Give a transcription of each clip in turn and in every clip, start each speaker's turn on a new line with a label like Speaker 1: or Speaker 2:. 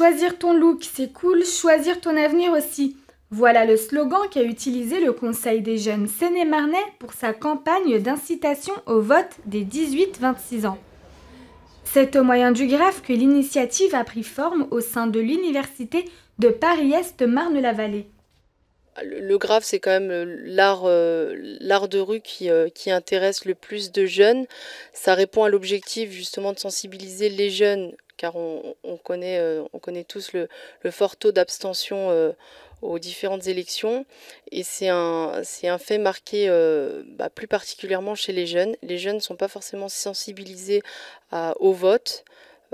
Speaker 1: Choisir ton look, c'est cool, choisir ton avenir aussi. Voilà le slogan qu'a utilisé le Conseil des jeunes Seine-et-Marnais pour sa campagne d'incitation au vote des 18-26 ans. C'est au moyen du graphe que l'initiative a pris forme au sein de l'université de Paris-Est Marne-la-Vallée.
Speaker 2: Le, graphe, c'est quand même euh, l'art euh, l'art de rue qui, euh, qui, intéresse le plus de jeunes. Ça répond à l'objectif justement de sensibiliser les jeunes, car on, connaît, on connaît tous le, fort taux d'abstention aux différentes élections. Et c'est un, un fait marqué bah, plus particulièrement chez les jeunes. Les jeunes ne sont pas forcément sensibilisés au vote.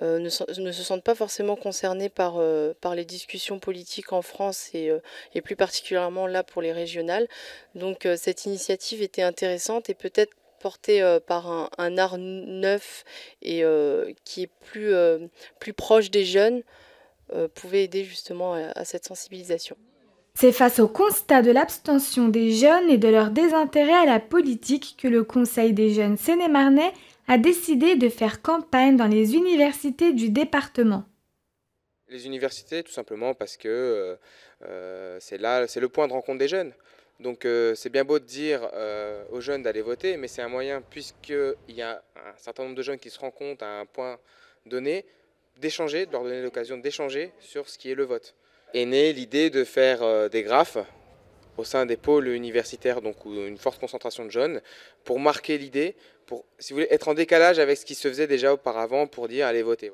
Speaker 2: Euh, ne, se sentent pas forcément concernés par, euh, les discussions politiques en France et, euh, et, plus particulièrement là pour les régionales. Donc cette initiative était intéressante et peut-être portée par un, art neuf et qui est plus, plus proche des jeunes pouvait aider justement à, à cette sensibilisation.
Speaker 1: C'est face au constat de l'abstention des jeunes et de leur désintérêt à la politique que le Conseil des jeunes sénémarnais a décidé de faire campagne dans les universités du département.
Speaker 3: Les universités, tout simplement parce que euh, euh, c'est là, c'est le point de rencontre des jeunes. Donc euh, c'est bien beau de dire aux jeunes d'aller voter, mais c'est un moyen, puisqu'il y a un certain nombre de jeunes qui se rencontrent à un point donné, d'échanger, de leur donner l'occasion d'échanger sur ce qui est le vote. Est née l'idée de faire des graphes au sein des pôles universitaires, donc une forte concentration de jeunes, pour marquer l'idée, pour, si vous voulez, être en décalage avec ce qui se faisait déjà auparavant pour dire allez voter.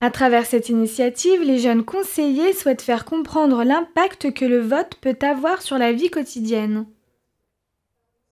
Speaker 1: À travers cette initiative, les jeunes conseillers souhaitent faire comprendre l'impact que le vote peut avoir sur la vie quotidienne.